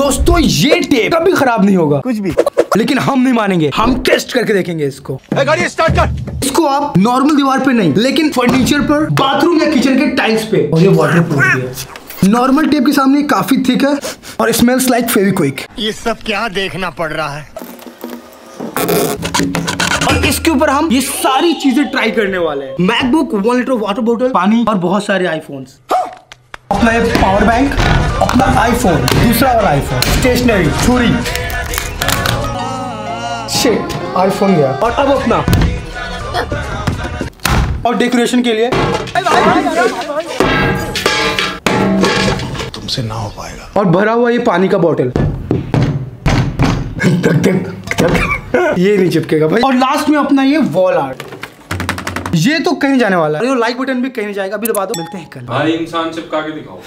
दोस्तों ये टेप कभी खराब नहीं होगा। कुछ भी। लेकिन हम नहीं मानेंगे। हम टेस्ट करके देखेंगे इसको। गाड़ी स्टार्ट कर। इसको आप नॉर्मल दीवार पे नहीं लेकिन फर्नीचर पर बाथरूम या किचन के टाइल्स पे। और ये वाटर प्रूफ है। नॉर्मल टेप के सामने काफ़ी थिक है और स्मेल्स लाइक फेविक्विक ये सब क्या देखना पड़ रहा है? और इसके ऊपर हम ये सारी चीज़ें ट्राई करने वाले हैं। मैकबुक वन लीटर वाटर बोतल पानी और बहुत सारे आईफोन्स अपना पावर बैंक अपना आईफोन दूसरा वाला आईफोन स्टेशनरी छुरी। शिट आईफोन गया। और अब अपना। और डेकोरेशन के लिए। तुमसे ना हो पाएगा। और भरा हुआ ये पानी का बॉटल तक तक तक ये नहीं चिपकेगा भाई। और लास्ट में अपना ये वॉल आर्ट ये तो कहीं जाने वाला है। लाइक बटन भी कहीं जाएगा अभी दबा दो। मिलते हैं कल। भाई इंसान चिपका के दिखाओ।